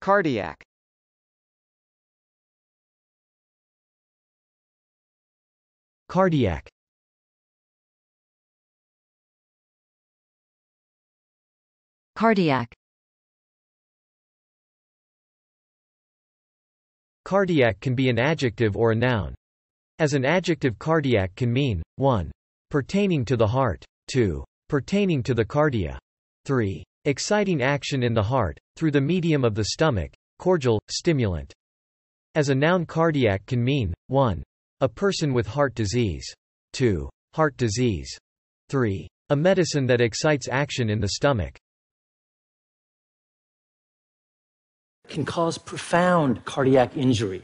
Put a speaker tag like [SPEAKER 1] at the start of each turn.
[SPEAKER 1] Cardiac.
[SPEAKER 2] Cardiac.
[SPEAKER 3] Cardiac.
[SPEAKER 2] Cardiac can be an adjective or a noun. As an adjective cardiac can mean, 1. Pertaining to the heart. 2. Pertaining to the cardia. 3. Exciting action in the heart, through the medium of the stomach, cordial, stimulant. As a noun cardiac can mean, 1. A person with heart disease. 2. Heart disease. 3. A medicine that excites action in the stomach.
[SPEAKER 4] can cause profound cardiac injury.